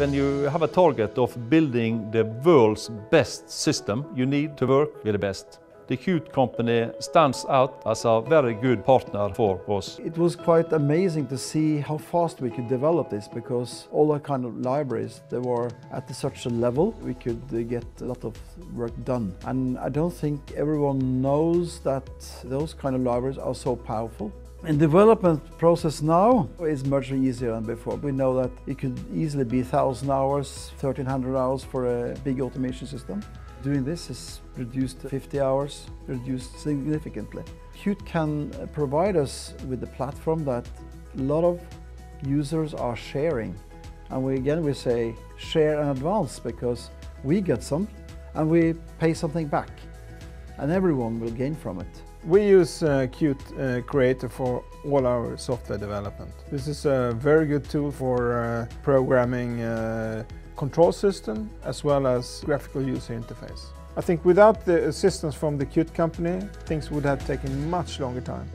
When you have a target of building the world's best system, you need to work with the best. The Qt company stands out as a very good partner for us. It was quite amazing to see how fast we could develop this because all the kind of libraries they were at such a level we could get a lot of work done. And I don't think everyone knows that those kind of libraries are so powerful. And development process now is much easier than before. We know that it could easily be 1,000 hours, 1,300 hours for a big automation system. Doing this has reduced 50 hours, reduced significantly. Qt can provide us with a platform that a lot of users are sharing. And we again we say share and advance because we get some and we pay something back. And everyone will gain from it. We use uh, Qt uh, Creator for all our software development. This is a very good tool for uh, programming uh, control system as well as graphical user interface. I think without the assistance from the Qt company, things would have taken much longer time.